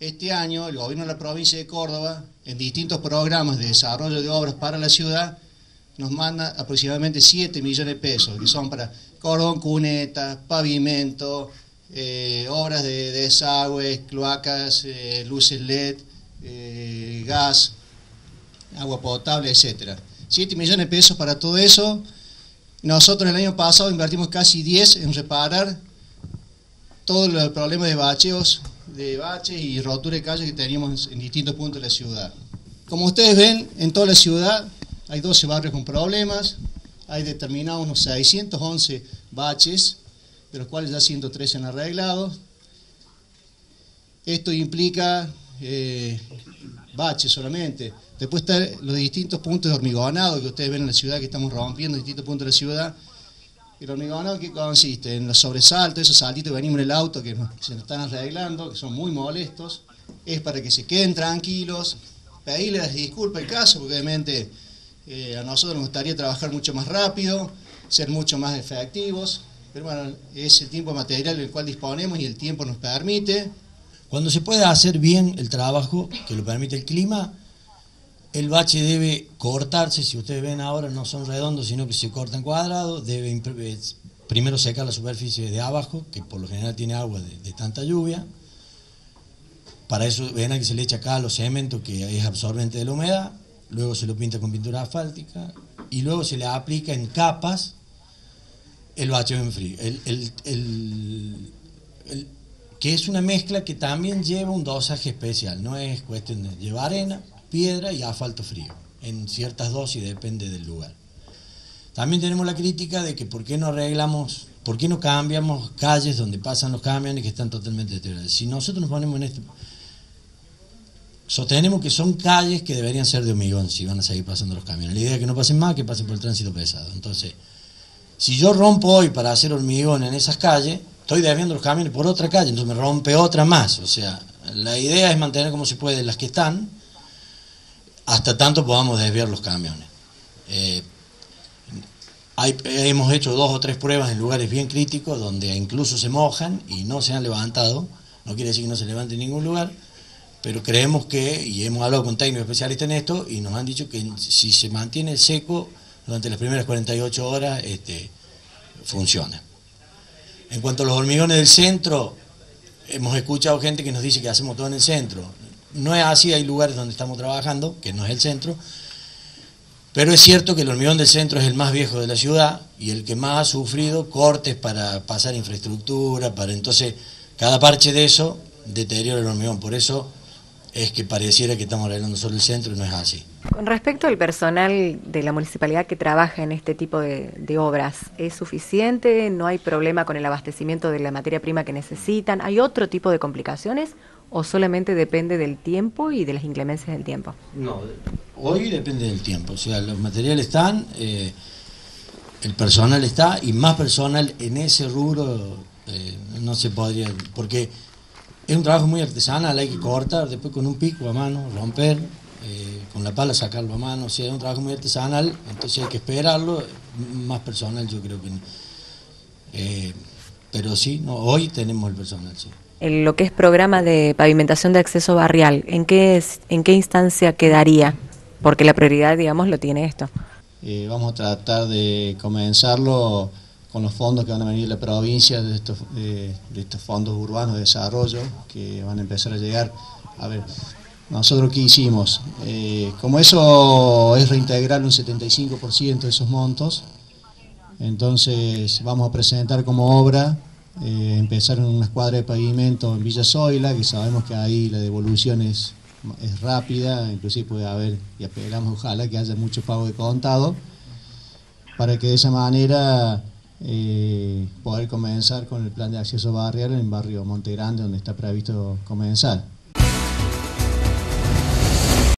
Este año el gobierno de la provincia de Córdoba, en distintos programas de desarrollo de obras para la ciudad, nos manda aproximadamente 7 millones de pesos, que son para cordón, cuneta, pavimento, eh, obras de, desagüe, cloacas, eh, luces LED, eh, gas, agua potable, etcétera. 7 millones de pesos para todo eso. Nosotros el año pasado invertimos casi 10 en reparar todos los problemas de bacheos, de baches y rotura de calles que teníamos en distintos puntos de la ciudad. Como ustedes ven, en toda la ciudad hay 12 barrios con problemas, hay determinados unos 611 baches, de los cuales ya 113 han arreglado. Esto implica eh, baches solamente. Después están los distintos puntos de hormigonado que ustedes ven en la ciudad, que estamos rompiendo en distintos puntos de la ciudad. El hormigonado, ¿qué consiste? En los sobresaltos, esos saltitos que venimos en el auto que se están arreglando, que son muy molestos. Es para que se queden tranquilos, pedirles disculpas el caso, porque obviamente eh, a nosotros nos gustaría trabajar mucho más rápido, ser mucho más efectivos, pero bueno, es el tiempo material del cual disponemos y el tiempo nos permite. Cuando se pueda hacer bien el trabajo, que lo permite el clima, el bache debe cortarse, si ustedes ven ahora no son redondos, sino que se cortan cuadrados, debe eh, primero secar la superficie de abajo, que por lo general tiene agua de, tanta lluvia. Para eso ven que se le echa cal o cemento, que es absorbente de la humedad, luego se lo pinta con pintura asfáltica y luego se le aplica en capas el bache en frío. que es una mezcla que también lleva un dosaje especial, no es cuestión de llevar arena, piedra y asfalto frío, en ciertas dosis, depende del lugar. También tenemos la crítica de que por qué no arreglamos, por qué no cambiamos calles donde pasan los camiones que están totalmente deterioradas. Si nosotros nos ponemos en esto, sostenemos que son calles que deberían ser de hormigón si van a seguir pasando los camiones. La idea es que no pasen más, que pasen por el tránsito pesado. Entonces, si yo rompo hoy para hacer hormigón en esas calles, estoy desviando los camiones por otra calle, entonces me rompe otra más. O sea, la idea es mantener como se puede las que están, hasta tanto podamos desviar los camiones. Eh, hemos hecho dos o tres pruebas en lugares bien críticos donde incluso se mojan y no se han levantado, no quiere decir que no se levante en ningún lugar, pero creemos que, y hemos hablado con técnicos especialistas en esto, y nos han dicho que si se mantiene seco durante las primeras 48 horas, este, funciona. En cuanto a los hormigones del centro, hemos escuchado gente que nos dice que hacemos todo en el centro. No es así, hay lugares donde estamos trabajando, que no es el centro, pero es cierto que el hormigón del centro es el más viejo de la ciudad y el que más ha sufrido cortes para pasar infraestructura, para entonces cada parche de eso deteriora el hormigón. Por eso es que pareciera que estamos arreglando solo el centro y no es así. Con respecto al personal de la municipalidad que trabaja en este tipo de, de, obras, ¿es suficiente? ¿No hay problema con el abastecimiento de la materia prima que necesitan? ¿Hay otro tipo de complicaciones o solamente depende del tiempo y de las inclemencias del tiempo? No, hoy depende del tiempo, o sea, los materiales están, eh, el personal está y más personal en ese rubro eh, no se podría, porque es un trabajo muy artesanal, hay que cortar, después con un pico a mano, romper, eh, con la pala sacarlo a mano, o sea, es un trabajo muy artesanal, entonces hay que esperarlo, más personal yo creo que... pero sí, no, hoy tenemos el personal, sí lo que es programa de pavimentación de acceso barrial, ¿en qué, en qué instancia quedaría? Porque la prioridad, digamos, lo tiene esto. Eh, vamos a tratar de comenzarlo con los fondos que van a venir de la provincia, de estos, de estos fondos urbanos de desarrollo, que van a empezar a llegar. A ver, nosotros qué hicimos, eh, como eso es reintegrar un 75% de esos montos, entonces vamos a presentar como obra eh, empezaron una escuadra de pavimento en Villa Zoila, que sabemos que ahí la devolución es, rápida, inclusive puede haber, y esperamos ojalá que haya mucho pago de contado, para que de esa manera eh, poder comenzar con el plan de acceso barrial en el barrio Monte Grande, donde está previsto comenzar.